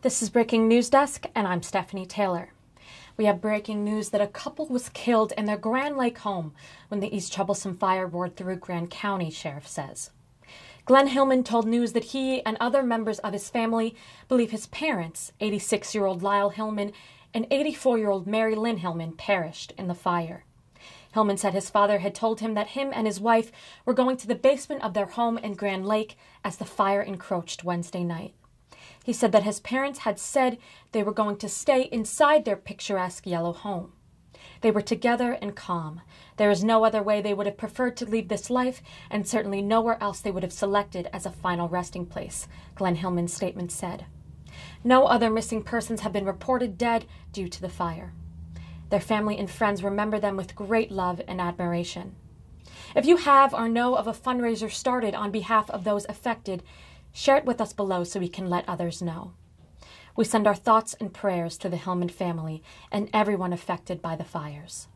This is Breaking News Desk, and I'm Stephanie Taylor. We have breaking news that a couple was killed in their Grand Lake home when the East Troublesome fire roared through Grand County, sheriff says. Glenn Hileman told news that he and other members of his family believe his parents, 86 year old Lyle Hileman and 84 year old Marylin Hileman, perished in the fire. Hileman said his father had told him that him and his wife were going to the basement of their home in Grand Lake as the fire encroached Wednesday night. He said that his parents had said they were going to stay inside their picturesque yellow home. They were together and calm. There is no other way they would have preferred to leave this life, and certainly nowhere else they would have selected as a final resting place, Glenn Hileman's statement said. No other missing persons have been reported dead due to the fire. Their family and friends remember them with great love and admiration. If you have or know of a fundraiser started on behalf of those affected, Share it with us below so we can let others know. We send our thoughts and prayers to the Hileman family and everyone affected by the fires.